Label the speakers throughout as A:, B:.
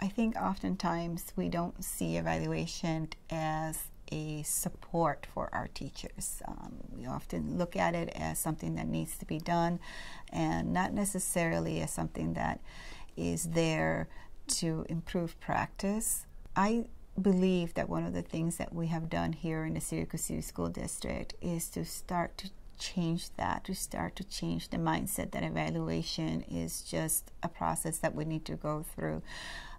A: I think oftentimes we don't see evaluation as a support for our teachers. Um, we often look at it as something that needs to be done and not necessarily as something that is there to improve practice. I believe that one of the things that we have done here in the Syracuse City School District is to start to change that, to start to change the mindset that evaluation is just a process that we need to go through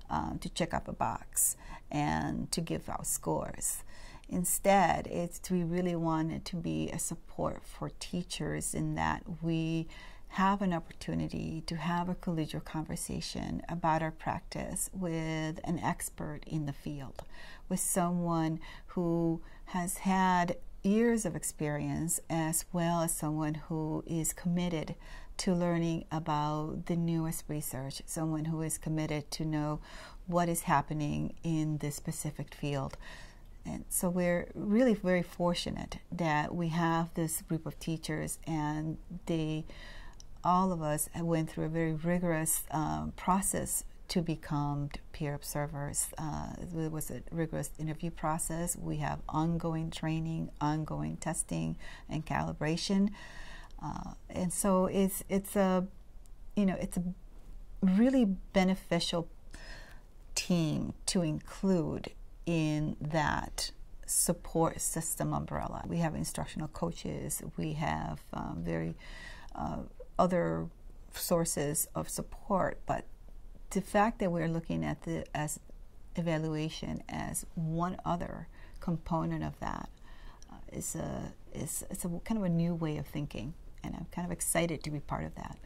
A: um, to check up a box and to give out scores. Instead, it's we really want it to be a support for teachers in that we have an opportunity to have a collegial conversation about our practice with an expert in the field, with someone who has had years of experience as well as someone who is committed to learning about the newest research, someone who is committed to know what is happening in this specific field. And so we're really very fortunate that we have this group of teachers and they all of us went through a very rigorous um, process to become peer observers. Uh, it was a rigorous interview process. We have ongoing training, ongoing testing, and calibration. Uh, and so it's it's a you know it's a really beneficial team to include in that support system umbrella. We have instructional coaches. We have um, very uh, other sources of support, but the fact that we're looking at the as evaluation as one other component of that uh, is a is it's a kind of a new way of thinking, and I'm kind of excited to be part of that.